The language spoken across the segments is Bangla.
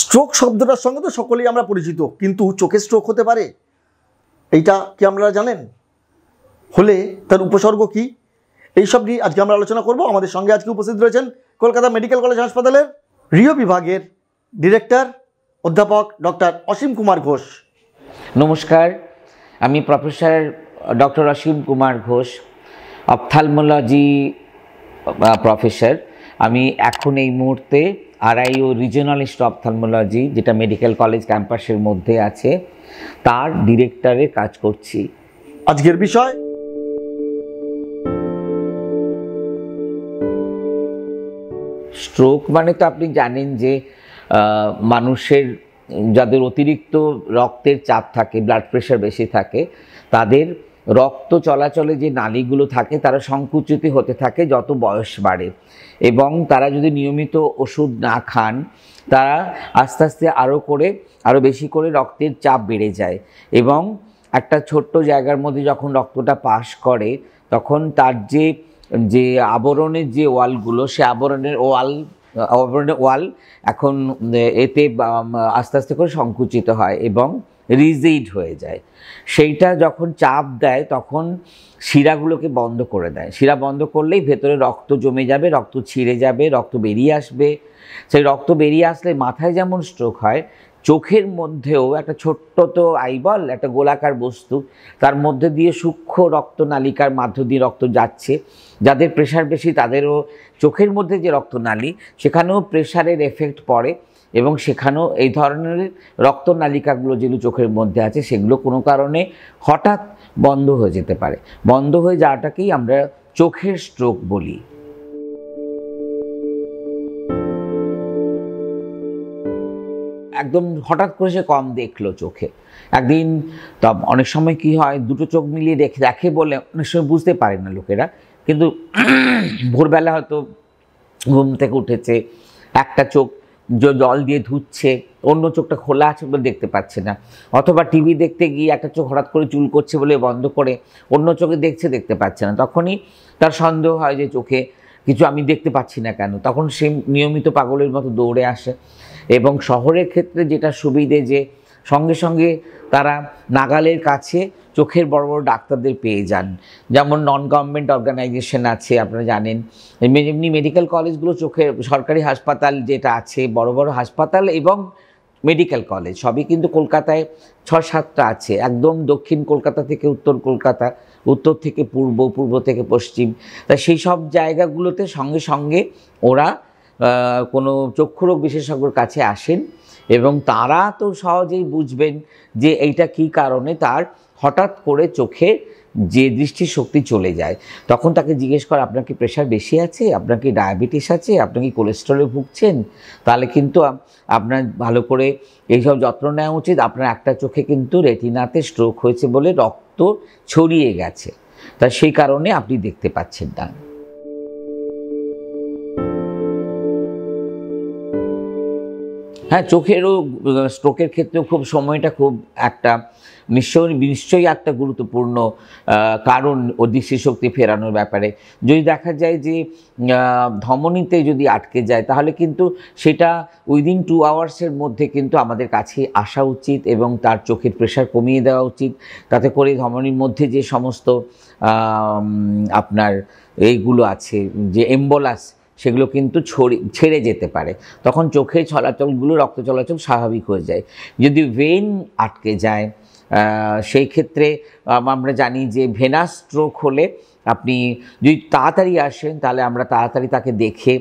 স্ট্রোক শব্দটার সঙ্গে তো সকলেই আমরা পরিচিত, কিন্তু চোখে স্ট্রোক হতে পারে। এইটা কি আপনারা জানেন? হলে তার উপসর্গ কি? এইসব নিয়ে আজকে আমরা আলোচনা করব। আমাদের সঙ্গে আজকে উপস্থিত রয়েছেন কলকাতা মেডিকেল কলেজ হাসপাতালের রিও বিভাগের ডিরেক্টর অধ্যাপক ডক্টর অসীম কুমার ঘোষ। নমস্কার, আমি professor doctor Asim Kumar Ghosh, ophthalmology professor. আমি এখন এই মুহূর্তে আরআইও রিজনালিস্ট অপথালমোলজি যেটা মেডিকেল কলেজ ক্যাম্পাসের মধ্যে আছে তার ডিরেক্টরে কাজ করছি। আজকের বিষয়? স্ট্রোক মানে তো আপনি জানেন যে মানুষের যাদের অতিরিক্ত রক্তের চাপ থাকে ব্লাড প্রেশার বেশি থাকে তাদের রক্ত চলাচলে যে নালীগুলো থাকে, তারা সংকুচিত হতে থাকে যত বয়স বাড়ে। এবং তারা যদি নিয়মিত ওষুধ না খান, তারা আস্তে আস্তে আরও করে আরও বেশি করে রক্তের চাপ বেড়ে যায়। এবং একটা ছোট্ট জায়গার মধ্যে যখন রক্তটা পাস করে, তখন তার যে যে আবরণের যে ওয়ালগুলো, সে আবরণের ওয়াল আবরণের ওয়াল এখন এতে আস্তে আস্তে করে সংকুচিত হয় এবং রিজিড হয়ে যায়। সেইটা যখন চাপ দেয়, তখন শিরাগুলোকে বন্ধ করে দেয়। শিরা বন্ধ করলেই ভেতরে রক্ত জমে যাবে, রক্ত ছিঁড়ে যাবে, রক্ত বেরিয়ে আসবে। সেই রক্ত বেরিয়ে আসলে মাথায় যেমন স্ট্রোক হয়, চোখের মধ্যেও একটা ছোট্ট তো আইবল একটা গোলাকার বস্তু, তার মধ্যে দিয়ে সূক্ষ্ম রক্তনালিকার মাধ্য দিয়ে রক্ত যাচ্ছে। যাদের প্রেশার বেশি, তাদেরও চোখের মধ্যে যে রক্তনালী, সেখানেও প্রেশারের এফেক্ট পড়ে। এবং সেখানেও এই ধরনের রক্তনালিকাগুলো যেগুলো চোখের মধ্যে আছে, সেগুলো কোনো কারণে হঠাৎ বন্ধ হয়ে যেতে পারে। বন্ধ হয়ে যাওয়াটাকেই আমরা চোখের স্ট্রোক বলি। একদম হঠাৎ করে সে কম দেখল চোখে। একদিন তা অনেক সময় কি হয়, দুটো চোখ মিলিয়ে দেখে দেখে বলে অনেক সময় বুঝতে পারে না লোকেরা। কিন্তু ভোরবেলা হয়তো ঘুম থেকে উঠেছে, একটা চোখ জল দিয়ে ধুচ্ছে, অন্য চোখটা খোলা আছে বলে দেখতে পাচ্ছে না। অথবা টিভি দেখতে গিয়ে একটা চোখ হঠাৎ করে চুল করছে বলে বন্ধ করে অন্য চোখে দেখছে, দেখতে পাচ্ছে না। তখনই তার সন্দেহ হয় যে চোখে কিছু আমি দেখতে পাচ্ছি না কেন। তখন সে নিয়মিত পাগলের মতো দৌড়ে আসে এবং শহরের ক্ষেত্রে যেটা সুবিধে যে সঙ্গে সঙ্গে তারা নাগালের কাছে চোখের বড় বড় ডাক্তারদের পেয়ে যান। যেমন নন গভর্নমেন্ট অর্গানাইজেশন আছে, আপনারা জানেন। এমনি- মেডিকেল কলেজগুলো চোখের, সরকারি হাসপাতাল যেটা আছে, বড় বড় হাসপাতাল এবং মেডিকেল কলেজ সবই কিন্তু কলকাতায় ছ সাতটা আছে। একদম দক্ষিণ কলকাতা থেকে উত্তর কলকাতা, উত্তর থেকে পূর্ব পূর্ব থেকে পশ্চিম। তা সেই সব জায়গাগুলোতে সঙ্গে সঙ্গে ওরা কোনো চক্ষুরোগ বিশেষজ্ঞর কাছে আসেন এবং তারা তো সহজেই বুঝবেন যে এইটা কী কারণে তার হঠাৎ করে চোখে যে দৃষ্টিশক্তি চলে যায়। তখন তাকে জিজ্ঞেস করা, আপনার কি প্রেশার বেশি আছে? আপনার কি ডায়াবেটিস আছে? আপনি কি কোলেস্ট্রলে ভুগছেন? তাহলে কিন্তু আপনার ভালো করে এইসব যত্ন নেওয়া উচিত। আপনার একটা চোখে কিন্তু রেটিনাতে স্ট্রোক হয়েছে বলে রক্ত ছড়িয়ে গেছে। তা সেই কারণে আপনি দেখতে পাচ্ছেন না। হ্যাঁ চোখেরও স্ট্রোকের ক্ষেত্রেও খুব সময়টা খুব একটা নিশ্চয়ই নিশ্চয়ই একটা গুরুত্বপূর্ণ কারণ ও দৃষ্টিশক্তি ফেরানোর ব্যাপারে। যদি দেখা যায় যে ধমনীতে যদি আটকে যায়, তাহলে কিন্তু সেটা উইদিন টু আওয়ার্সের মধ্যে কিন্তু আমাদের কাছে আসা উচিত এবং তার চোখের প্রেশার কমিয়ে দেওয়া উচিত। তাতে করে ধমনীর মধ্যে যে সমস্ত আপনার এইগুলো আছে, যে এম্বোলাস সেগুলো কিন্তু ছড়ে, ছেড়ে যেতে পারে। তখন চোখের চলাচলগুলো রক্ত চলাচল স্বাভাবিক হয়ে যায়। যদি ভেন আটকে যায় সেই ক্ষেত্রে আমরা জানি যে ভেনাস স্ট্রোক হলে আপনি যদি তাড়াতাড়ি আসেন, তাহলে আমরা তাড়াতাড়ি তাকে দেখে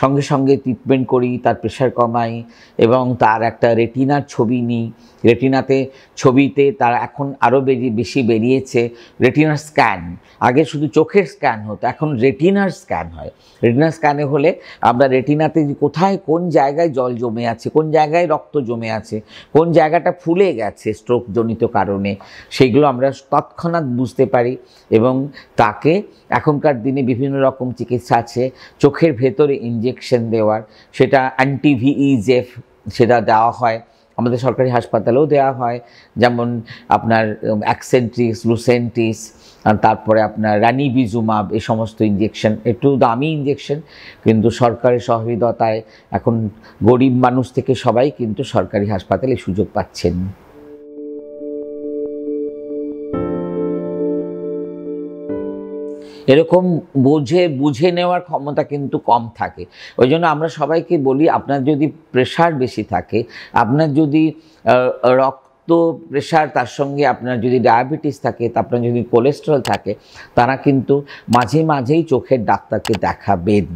সঙ্গে সঙ্গে ট্রিটমেন্ট করি, তার প্রেশার কমাই এবং তার একটা রেটিনার ছবি নিই। রেটিনাতে ছবিতে তার এখন আরও বেরিয়ে, বেশি বেরিয়েছে রেটিনার স্ক্যান আগে শুধু চোখের স্ক্যান হতো, এখন রেটিনার স্ক্যান হয়। রেটিনার স্ক্যানে হলে আমরা রেটিনাতে কোথায়, কোন জায়গায় জল জমে আছে, কোন জায়গায় রক্ত জমে আছে, কোন জায়গাটা ফুলে গেছে স্ট্রোকজনিত কারণে সেইগুলো আমরা তৎক্ষণাৎ বুঝতে পারি এবং তাকে এখনকার দিনে বিভিন্ন রকম চিকিৎসা আছে। চোখের ভেতরে ইঞ্জেকশন দেওয়ার, সেটা অ্যান্টিভিইজেফ সেটা দেওয়া হয়, আমাদের সরকারি হাসপাতালেও দেওয়া হয়, যেমন আপনার অ্যাক্সেন্ট্রিক্স লুসেন্টিস তারপরে আপনার রানি বিজুমাব এই সমস্ত ইঞ্জেকশন একটু দামি ইঞ্জেকশন কিন্তু সরকারের সহৃদতায় এখন গরিব মানুষ থেকে সবাই কিন্তু সরকারি হাসপাতালে সুযোগ পাচ্ছেন। এরকম বুঝে বুঝে নেওয়ার ক্ষমতা কিন্তু কম থাকে। ওই জন্য আমরা সবাইকে বলি আপনার যদি প্রেশার বেশি থাকে আপনার যদি আহ, রক্ত প্রেশার তার সঙ্গে আপনার যদি ডায়াবেটিস থাকে, তা আপনার যদি কোলেস্টেরল থাকে, তারা কিন্তু মাঝে মাঝেই চোখের ডাক্তারকে দেখাবেন।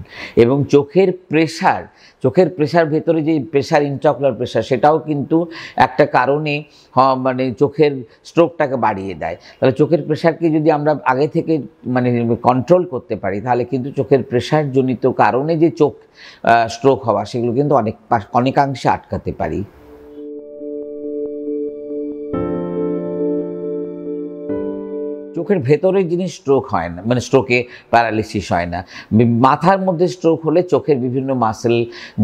এবং চোখের প্রেশার চোখের প্রেশার ভেতরে যে প্রেশার ইন্ট্রাকুলার প্রেশার সেটাও কিন্তু একটা কারণে মানে চোখের স্ট্রোকটাকে বাড়িয়ে দেয়। তাহলে চোখের প্রেশারকে যদি আমরা আগে থেকে মানে কন্ট্রোল করতে পারি, তাহলে কিন্তু চোখের প্রেশারজনিত কারণে যে চোখ স্ট্রোক হওয়া, সেগুলো কিন্তু অনেক, অনেকাংশে আটকাতে পারি। চোখের ভেতরের জিনিস স্ট্রোক হয় না মানে স্ট্রোকে প্যারালিসিস হয় না। মাথার মধ্যে স্ট্রোক হলে চোখের বিভিন্ন মাসেল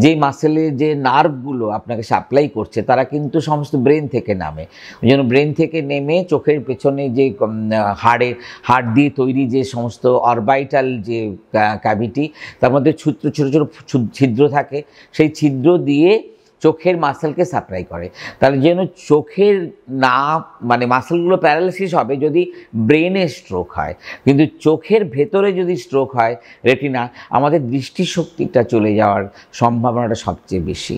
যে মাসেলে যে নার্ভগুলো আপনাকে সাপ্লাই করছে, তারা কিন্তু সমস্ত ব্রেন থেকে নামে। ওই জন্য ব্রেন থেকে নেমে চোখের পেছনে যে হাড়ের হাড় দিয়ে তৈরি যে সমস্ত অরবাইটাল যে ক্যাভিটি তার মধ্যে ছোট, ছোটো ছোটো ছিদ্র থাকে। সেই ছিদ্র দিয়ে চোখের মাসেলকে সাপ্লাই করে। তাহলে যেন চোখের না মানে মাসেলগুলো প্যারালাইসিস হবে যদি ব্রেনে স্ট্রোক হয়। কিন্তু চোখের ভেতরে যদি স্ট্রোক হয় রেটিনা আমাদের দৃষ্টিশক্তিটা চলে যাওয়ার সম্ভাবনাটা সবচেয়ে বেশি।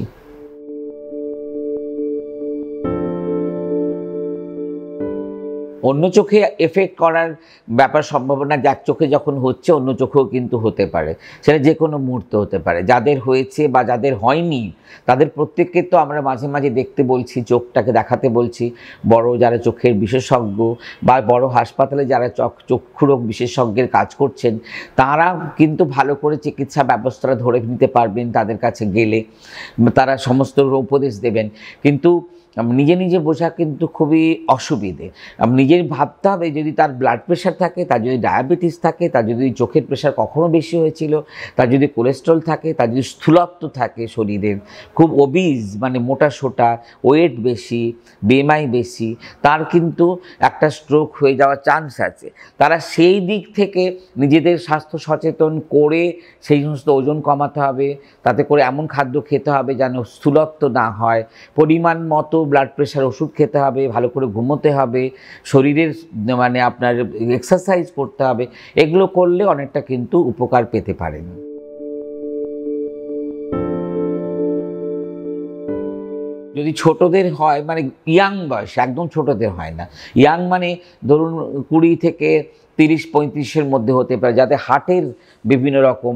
অন্য চোখে এফেক্ট করার ব্যাপার সম্ভাবনা যার চোখে যখন হচ্ছে, অন্য চোখেও কিন্তু হতে পারে। সেটা যে কোনো মুহূর্তে হতে পারে। যাদের হয়েছে বা যাদের হয়নি, তাদের প্রত্যেককে তো আমরা মাঝে মাঝে দেখতে বলছি, চোখটাকে দেখাতে বলছি। বড় যারা চোখের বিশেষজ্ঞ বা বড় হাসপাতালে যারা চোখ চক্ষুরোগ বিশেষজ্ঞের কাজ করছেন, তারা কিন্তু ভালো করে চিকিৎসা ব্যবস্থাটা ধরে নিতে পারবেন তাদের কাছে গেলে। তারা সমস্ত উপদেশ দেবেন। কিন্তু নিজে নিজে বোঝা কিন্তু খুবই অসুবিধে। নিজের ভাবতে হবে যদি তার ব্লাড প্রেশার থাকে, তার যদি ডায়াবেটিস থাকে, তার যদি চোখের প্রেশার কখনো বেশি হয়েছিল, তার যদি কোলেস্ট্রল থাকে, তার যদি স্থূলত্ব থাকে শরীরের খুব ওবিজ মানে মোটা সোটা ওয়েট বেশি বেমাই বেশি, তার কিন্তু একটা স্ট্রোক হয়ে যাওয়ার চান্স আছে। তারা সেই দিক থেকে নিজেদের স্বাস্থ্য সচেতন করে সেই সমস্ত ওজন কমাতে হবে, তাতে করে এমন খাদ্য খেতে হবে যেন স্থূলত্ব না হয়, পরিমাণ মতো ব্লাড প্রেশার ওষুধ খেতে হবে, ভালো করে ঘুমোতে হবে, শরীরের মানে আপনার এক্সারসাইজ করতে হবে, এগুলো করলে অনেকটা কিন্তু উপকার পেতে পারেন। যদি ছোটদের হয় মানে ইয়াং বয়স, একদম ছোটদের হয় না। ইয়াং মানে ধরুন কুড়ি থেকে তিরিশ পঁয়ত্রিশের মধ্যে হতে পারে, যাতে হার্টের বিভিন্ন রকম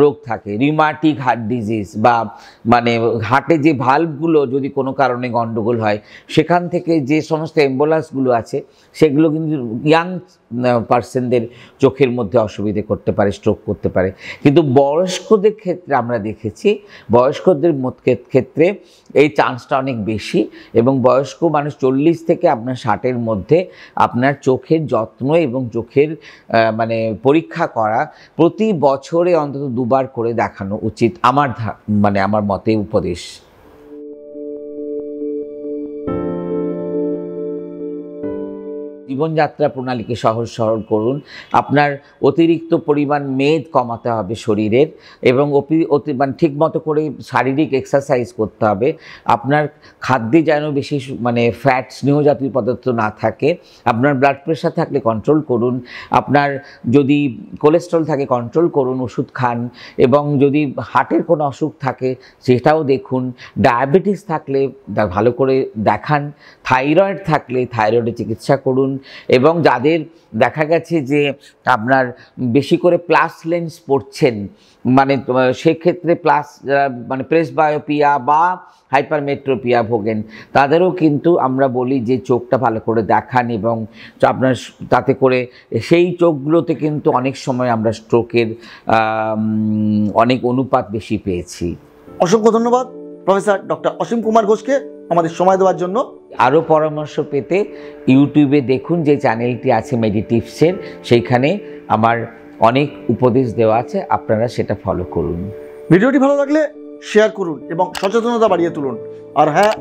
রোগ থাকে। রিমাটিক হার্ট ডিজিজ বা মানে হার্টে যে ভাল্বগুলো যদি কোনো কারণে গণ্ডগোল হয়, সেখান থেকে যে সমস্ত অ্যাম্বুলেন্সগুলো আছে, সেগুলো কিন্তু ইয়াং পার্সনদের চোখের মধ্যে অসুবিধে করতে পারে স্ট্রোক করতে পারে। কিন্তু বয়স্কদের ক্ষেত্রে আমরা দেখেছি, বয়স্কদের ক্ষেত্রে এই চান্সটা অনেক বেশি এবং বয়স্ক মানুষ চল্লিশ থেকে আপনার ষাটের মধ্যে আপনার চোখের যত্ন এবং চোখের মানে পরীক্ষা করা প্রতি বছরে অন্তত দুবার করে দেখানো উচিত আমার মানে আমার মতে উপদেশ। জীবনযাত্রা প্রণালীকে সহজ সরল করুন। আপনার অতিরিক্ত পরিমাণ মেদ কমাতে হবে শরীরের এবং অতি মানে ঠিক মতো করে শারীরিক এক্সারসাইজ করতে হবে। আপনার খাদ্যে যেন বেশি মানে ফ্যাট স্নেহ জাতীয় পদার্থ না থাকে, আপনার ব্লাড প্রেশার থাকলে কন্ট্রোল করুন। আপনার যদি কোলেস্ট্রল থাকে কন্ট্রোল করুন, ওষুধ খান এবং যদি হার্টের কোনো অসুখ থাকে সেটাও দেখুন। ডায়াবেটিস থাকলে ভালো করে দেখান। থাইরয়েড থাকলে থাইরয়েডের চিকিৎসা করুন। এবং যাদের দেখা গেছে যে আপনার বেশি করে প্লাস লেন্স পড়ছেন মানে সেক্ষেত্রে প্লাস মানে প্রেস বায়োপিয়া বা হাইপারমেট্রোপিয়া ভোগেন, তাদেরও কিন্তু আমরা বলি যে চোখটা ভালো করে দেখান এবং আপনার তাতে করে সেই চোখগুলোতে কিন্তু অনেক সময় আমরা স্ট্রোকের অনেক অনুপাত বেশি পেয়েছি। অসংখ্য ধন্যবাদ। প্রফেসর ডক্টর অসীম কুমার ঘোষকে আমাদের সময় দেওয়ার জন্য আরও পরামর্শ পেতে ইউটিউবে দেখুন যে চ্যানেলটি আছে মেডিটিভসের সেইখানে আমার অনেক উপদেশ দেওয়া আছে, আপনারা সেটা ফলো করুন। ভিডিওটি ভালো লাগলে শেয়ার করুন এবং সচেতনতা বাড়িয়ে তুলুন। আর হ্যাঁ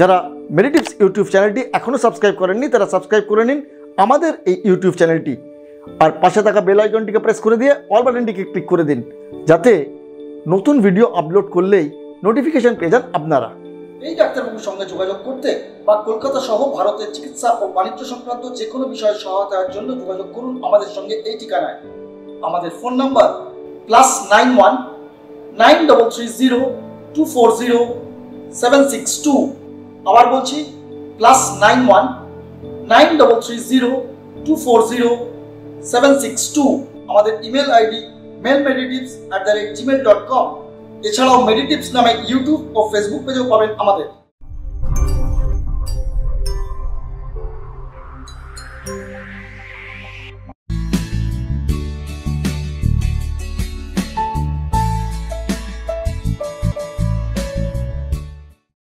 যারা মেডিটিভস ইউটিউব চ্যানেলটি এখনও সাবস্ক্রাইব করেননি, তারা সাবস্ক্রাইব করে নিন আমাদের এই ইউটিউব চ্যানেলটি। আর পাশে থাকা বেল আইকনটিকে প্রেস করে দিয়ে অল বাটনটিকে ক্লিক করে দিন, যাতে নতুন ভিডিও আপলোড করলেই নোটিফিকেশন পেয়ে যান আপনারা। এই ডাক্তারবাবুর সঙ্গে যোগাযোগ করতে বা কলকাতা সহ ভারতের চিকিৎসা ও বাণিজ্য সংক্রান্ত যে কোনো বিষয়ে সহায়তার জন্য যোগাযোগ করুন আমাদের সঙ্গে এই ঠিকানায়। আমাদের phone number plus nine one nine double three zero two four zero seven six two আবার বলছি plus nine one nine double three zero two four zero seven six two আমাদের email ID mail meditips at the rate gmail dot com এছাড়াও মেডিটিপস নামে ইউটিউব ও ফেসবুক পেজেও পাবেন আমাদের।